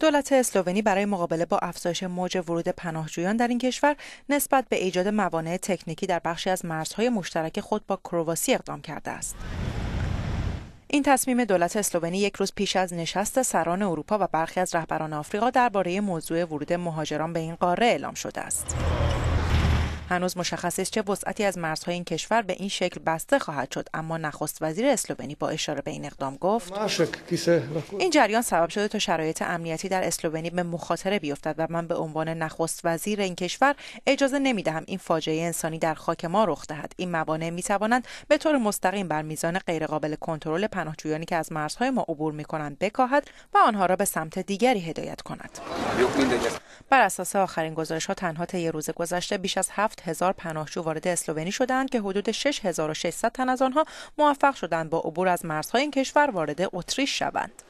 دولت اسلوونی برای مقابله با افزایش موج ورود پناهجویان در این کشور نسبت به ایجاد موانع تکنیکی در بخشی از مرزهای مشترک خود با کرواسی اقدام کرده است. این تصمیم دولت اسلوونی یک روز پیش از نشست سران اروپا و برخی از رهبران آفریقا درباره موضوع ورود مهاجران به این قاره اعلام شده است. هنوز مشخص است چه وسعتی از مرزهای این کشور به این شکل بسته خواهد شد اما نخست وزیر اسلوونی با اشاره به این اقدام گفت این جریان سبب شده تا شرایط امنیتی در اسلوونی به مخاطره بیفتد و من به عنوان نخست وزیر این کشور اجازه نمی‌دهم این فاجعه انسانی در خاک ما رخ دهد. این موانع می توانند به طور مستقیم بر میزان غیرقابل کنترل پناهجویانی که از مرزهای ما عبور می کنند بکاهد و آنها را به سمت دیگری هدایت کند. بر اساس آخرین گزارش ها تنها طی روز گذشته بیش از هفت هزار پناهجو وارد اسلوونی شدند که حدود 6600 تن از آنها موفق شدند با عبور از مرزهای این کشور وارد اتریش شوند.